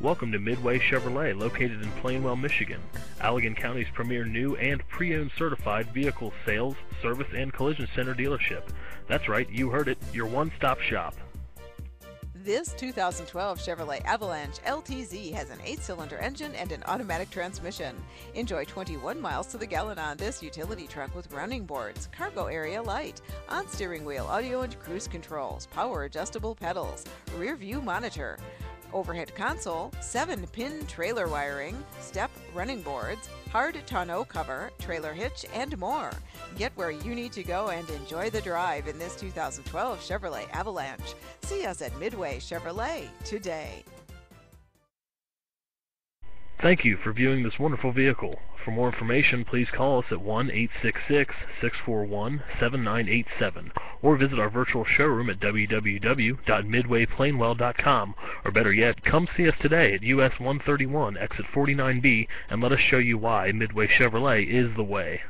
Welcome to Midway Chevrolet, located in Plainwell, Michigan, Allegan County's premier new and pre-owned certified vehicle sales, service, and collision center dealership. That's right, you heard it, your one-stop shop. This 2012 Chevrolet Avalanche LTZ has an 8-cylinder engine and an automatic transmission. Enjoy 21 miles to the gallon on this utility truck with running boards, cargo area light, on steering wheel audio and cruise controls, power adjustable pedals, rear view monitor, overhead console, 7-pin trailer wiring, step running boards, hard tonneau cover, trailer hitch, and more. Get where you need to go and enjoy the drive in this 2012 Chevrolet Avalanche. See us at Midway Chevrolet today. Thank you for viewing this wonderful vehicle. For more information, please call us at 1-866-641-7987 or visit our virtual showroom at www.midwayplainwell.com or better yet, come see us today at US 131 exit 49B and let us show you why Midway Chevrolet is the way.